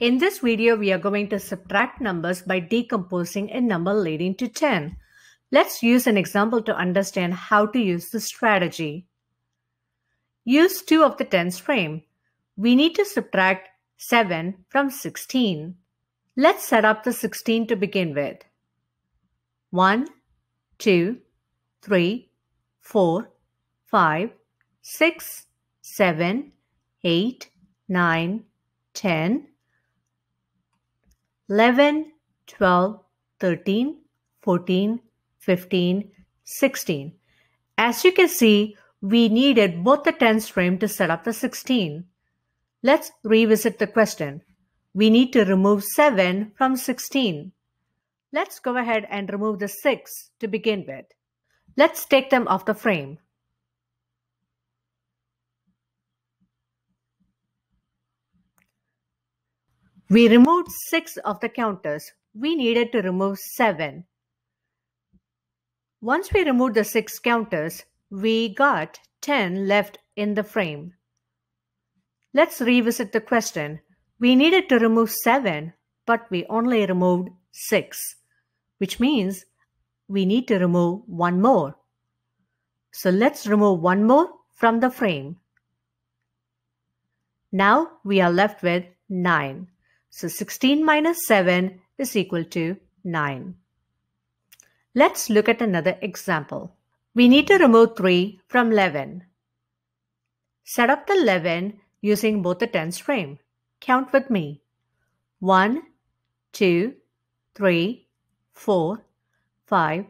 In this video, we are going to subtract numbers by decomposing a number leading to 10. Let's use an example to understand how to use the strategy. Use 2 of the tens frame. We need to subtract 7 from 16. Let's set up the 16 to begin with. 1, 2, 3, 4, 5, 6, 7, 8, 9, 10, 11, 12, 13, 14, 15, 16. As you can see, we needed both the tens frame to set up the 16. Let's revisit the question. We need to remove 7 from 16. Let's go ahead and remove the 6 to begin with. Let's take them off the frame. We removed 6 of the counters. We needed to remove 7. Once we removed the 6 counters, we got 10 left in the frame. Let's revisit the question. We needed to remove 7, but we only removed 6, which means we need to remove one more. So let's remove one more from the frame. Now we are left with 9. So 16 minus 7 is equal to 9. Let's look at another example. We need to remove 3 from 11. Set up the 11 using both the tens frame. Count with me. 1, 2, 3, 4, 5,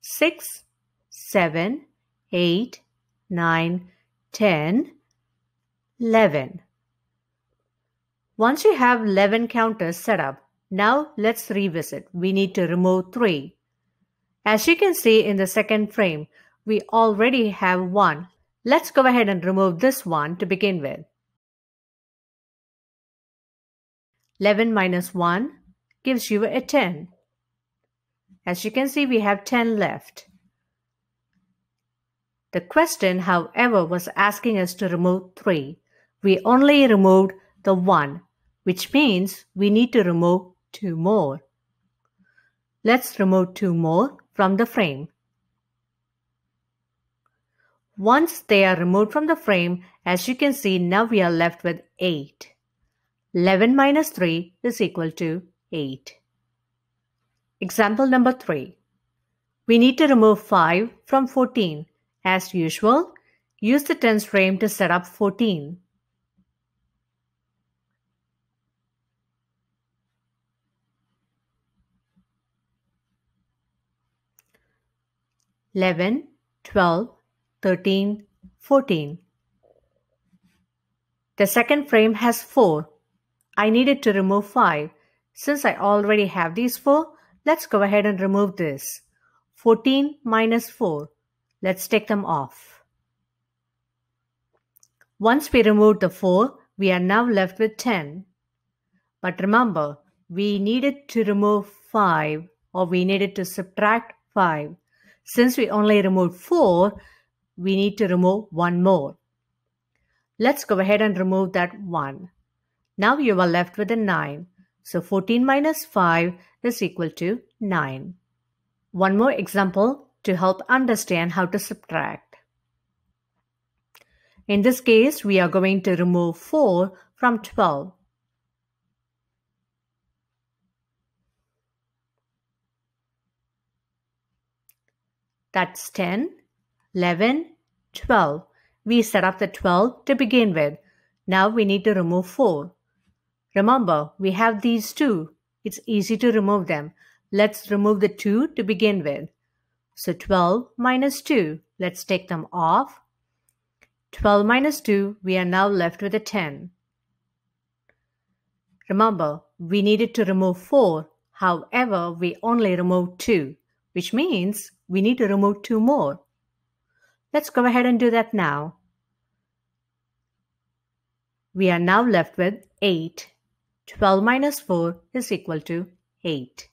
6, 7, 8, 9, 10, 11. Once you have 11 counters set up, now let's revisit. We need to remove 3. As you can see in the second frame, we already have 1. Let's go ahead and remove this one to begin with. 11 minus 1 gives you a 10. As you can see, we have 10 left. The question, however, was asking us to remove 3. We only removed the 1 which means we need to remove two more. Let's remove two more from the frame. Once they are removed from the frame, as you can see, now we are left with 8. 11 minus 3 is equal to 8. Example number 3. We need to remove 5 from 14. As usual, use the tens frame to set up 14. 11, 12, 13, 14. The second frame has 4. I needed to remove 5. Since I already have these 4, let's go ahead and remove this. 14 minus 4. Let's take them off. Once we remove the 4, we are now left with 10. But remember, we needed to remove 5 or we needed to subtract 5. Since we only removed 4, we need to remove one more. Let's go ahead and remove that 1. Now you are left with a 9. So 14 minus 5 is equal to 9. One more example to help understand how to subtract. In this case, we are going to remove 4 from 12. That's 10, 11, 12. We set up the 12 to begin with. Now we need to remove 4. Remember, we have these two. It's easy to remove them. Let's remove the 2 to begin with. So 12 minus 2. Let's take them off. 12 minus 2, we are now left with a 10. Remember, we needed to remove 4. However, we only removed 2 which means we need to remove two more. Let's go ahead and do that now. We are now left with 8. 12 minus 4 is equal to 8.